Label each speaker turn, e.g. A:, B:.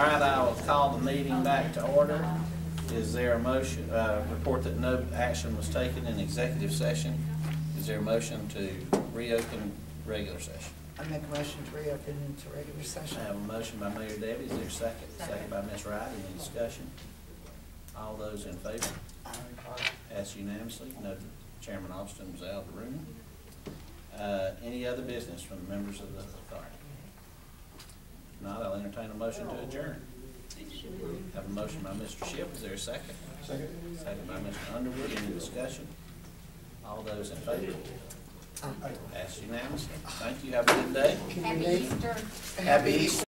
A: All right, I will call the meeting back to order. Is there a motion, uh, report that no action was taken in executive session? Is there a motion to reopen regular session?
B: I make a motion to reopen into regular session.
A: I have a motion by Mayor Debbie, is there a second? Second by Ms. Wright, any discussion? All those in favor?
B: Aye.
A: Passed unanimously, note that Chairman Austin was out of the room. Uh, any other business from the members of the authority? If Not, I'll entertain a motion to adjourn. Have a motion by Mr. Shipp, is there a second?
C: Second.
A: Second by Mr. Underwood, any discussion? All those in favor?
B: Aye.
A: Passed unanimously. Thank you, have a good day.
D: Happy? Easter.
A: Happy Easter.